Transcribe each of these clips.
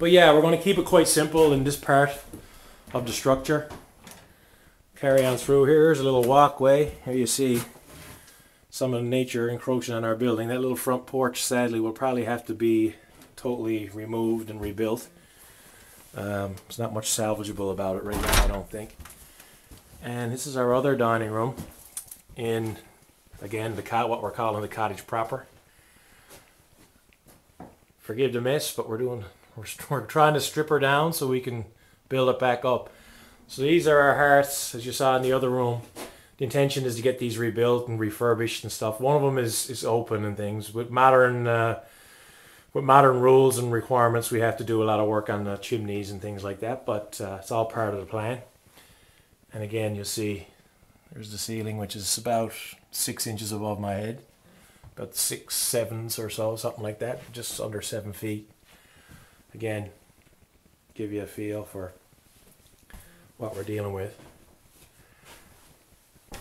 but yeah, we're going to keep it quite simple in this part of the structure. Carry on through. Here. Here's a little walkway. Here you see some of the nature encroaching on our building. That little front porch, sadly, will probably have to be totally removed and rebuilt. Um, there's not much salvageable about it right now, I don't think. And this is our other dining room in, again, the what we're calling the cottage proper. Forgive the mess, but we're doing, we're, we're trying to strip her down so we can build it back up. So these are our hearths, as you saw in the other room. The intention is to get these rebuilt and refurbished and stuff. One of them is, is open and things. With modern uh, with modern rules and requirements, we have to do a lot of work on the chimneys and things like that. But uh, it's all part of the plan. And again, you'll see there's the ceiling, which is about six inches above my head, about six sevens or so, something like that, just under seven feet. Again, give you a feel for what we're dealing with.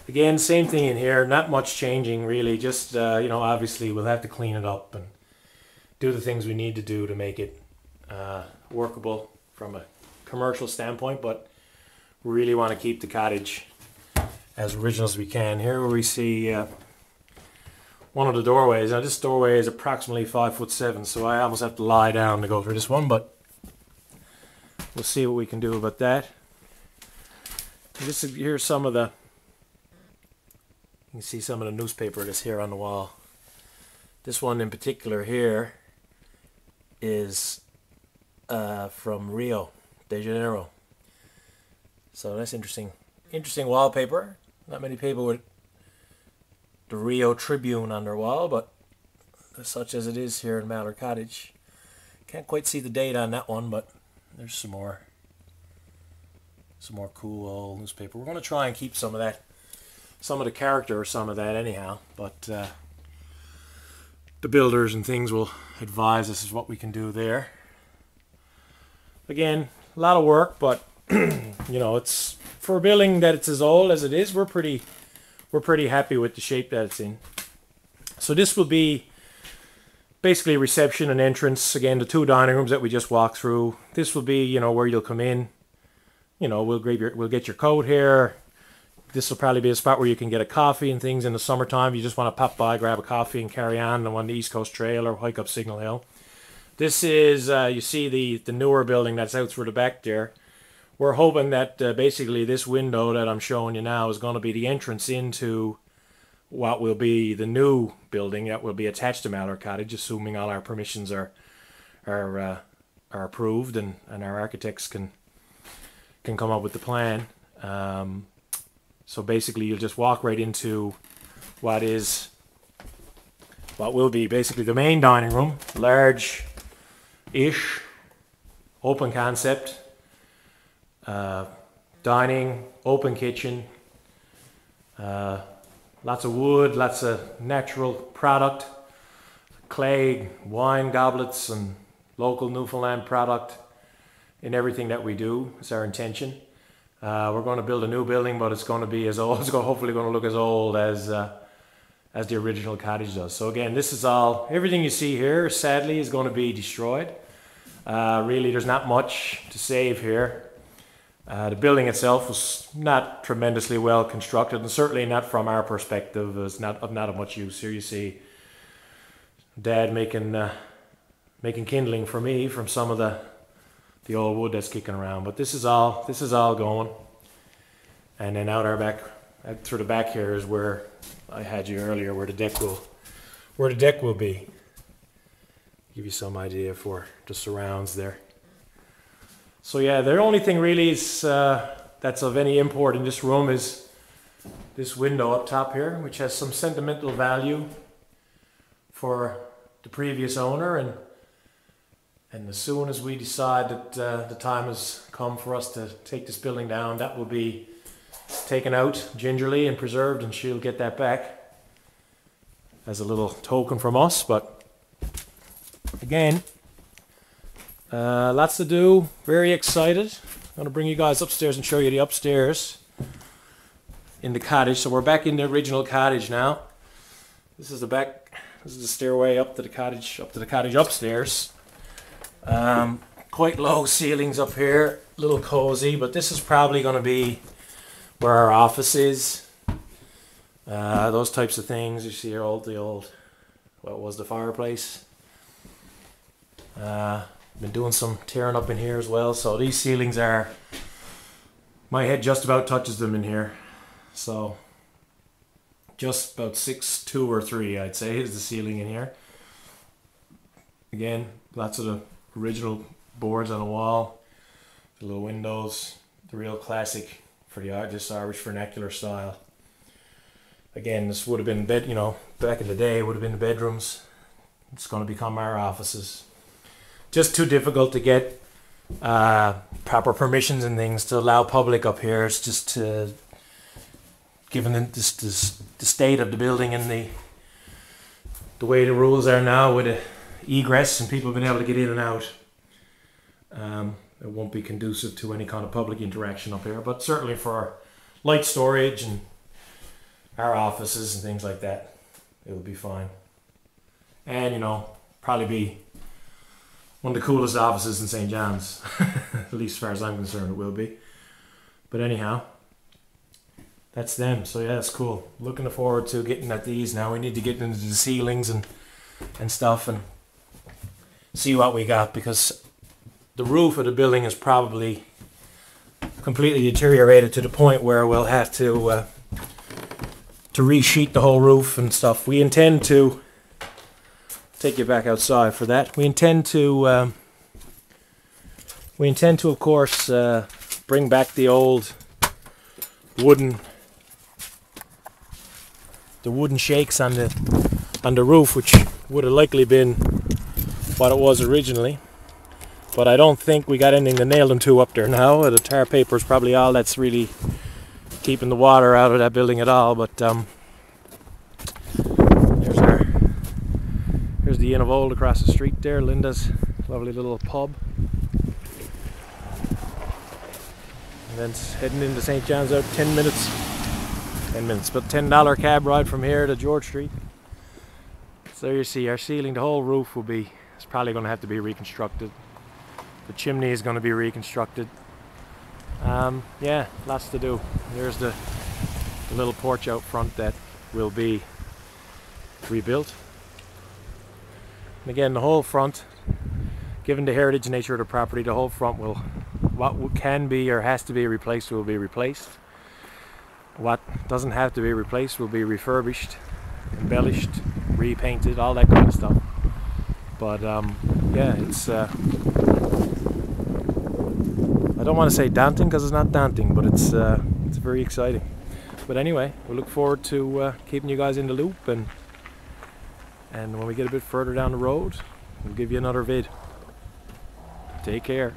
Again, same thing in here. Not much changing really. Just uh, you know, obviously we'll have to clean it up and do the things we need to do to make it uh, workable from a commercial standpoint. But we really want to keep the cottage as original as we can. Here we see uh, one of the doorways. Now this doorway is approximately five foot seven, so I almost have to lie down to go through this one. But we'll see what we can do about that. This is, here's some of the. You can see some of the newspaper that's here on the wall. This one in particular here is uh, from Rio de Janeiro. So that's interesting. Interesting wallpaper. Not many people with the Rio Tribune on their wall, but such as it is here in Mallard Cottage. Can't quite see the date on that one, but there's some more some more cool old newspaper. We're going to try and keep some of that, some of the character or some of that anyhow. But uh, the builders and things will advise us is what we can do there. Again, a lot of work, but you know, it's for a building that it's as old as it is. We're pretty, we're pretty happy with the shape that it's in. So this will be basically reception and entrance. Again, the two dining rooms that we just walked through. This will be, you know, where you'll come in you know, we'll grab your, we'll get your coat here. This will probably be a spot where you can get a coffee and things in the summertime. You just want to pop by, grab a coffee, and carry on on the East Coast Trail or hike up Signal Hill. This is, uh, you see the, the newer building that's out through the back there. We're hoping that uh, basically this window that I'm showing you now is going to be the entrance into what will be the new building that will be attached to Mallard Cottage, assuming all our permissions are are uh, are approved and, and our architects can can come up with the plan. Um, so basically, you'll just walk right into what is what will be basically the main dining room, large ish, open concept, uh, dining, open kitchen, uh, lots of wood, lots of natural product, clay, wine goblets, and local Newfoundland product in everything that we do. It's our intention. Uh, we're going to build a new building, but it's going to be as old. It's hopefully going to look as old as uh, as the original cottage does. So again, this is all. Everything you see here, sadly, is going to be destroyed. Uh, really, there's not much to save here. Uh, the building itself was not tremendously well constructed, and certainly not from our perspective. It's not of not of much use. Here you see Dad making uh, making kindling for me from some of the the old wood that's kicking around. But this is all this is all going. And then out our back through the back here is where I had you earlier, where the deck will where the deck will be. Give you some idea for the surrounds there. So yeah, the only thing really is uh, that's of any import in this room is this window up top here, which has some sentimental value for the previous owner and and as soon as we decide that uh, the time has come for us to take this building down, that will be taken out gingerly and preserved, and she'll get that back as a little token from us. But again, uh, lots to do. Very excited. I'm going to bring you guys upstairs and show you the upstairs in the cottage. So we're back in the original cottage now. This is the back. This is the stairway up to the cottage, up to the cottage upstairs. Um, quite low ceilings up here, A little cozy, but this is probably going to be where our office is. Uh, those types of things. You see here, old the old, what was the fireplace? Uh, been doing some tearing up in here as well. So these ceilings are, my head just about touches them in here. So just about six two or three, I'd say, is the ceiling in here. Again, lots of the original boards on the wall, the little windows, the real classic for the Irish vernacular style. Again, this would have been bed, you know, back in the day, would have been the bedrooms. It's going to become our offices. Just too difficult to get uh, proper permissions and things to allow public up here. It's just uh, given the, this, this, the state of the building and the the way the rules are now with egress and people being able to get in and out. Um, it won't be conducive to any kind of public interaction up here, but certainly for light storage and our offices and things like that, it would be fine. And you know, probably be one of the coolest offices in St. John's, at least as far as I'm concerned, it will be. But anyhow, that's them. So yeah, it's cool. Looking forward to getting at these now. We need to get into the ceilings and and stuff and see what we got because the roof of the building is probably completely deteriorated to the point where we'll have to uh, to resheet the whole roof and stuff. We intend to take you back outside for that. We intend to um, we intend to, of course, uh, bring back the old wooden the wooden shakes on the on the roof, which would have likely been what it was originally. But I don't think we got anything to nail them to up there now. The tar paper is probably all that's really keeping the water out of that building at all. But um, there's our the Inn of Olde across the street there, Linda's lovely little pub. And then heading into St. John's out 10 minutes. 10 minutes, but $10 cab ride from here to George Street. So there you see our ceiling, the whole roof will be, it's probably going to have to be reconstructed. The chimney is going to be reconstructed. Um, yeah, lots to do. There's the, the little porch out front that will be rebuilt. And again, the whole front, given the heritage nature of the property, the whole front will, what can be or has to be replaced will be replaced. What doesn't have to be replaced will be refurbished, embellished, repainted, all that kind of stuff. But um, yeah, it's. Uh, I don't want to say daunting because it's not daunting, but it's uh, it's very exciting. But anyway, we look forward to uh, keeping you guys in the loop, and and when we get a bit further down the road, we'll give you another vid. Take care.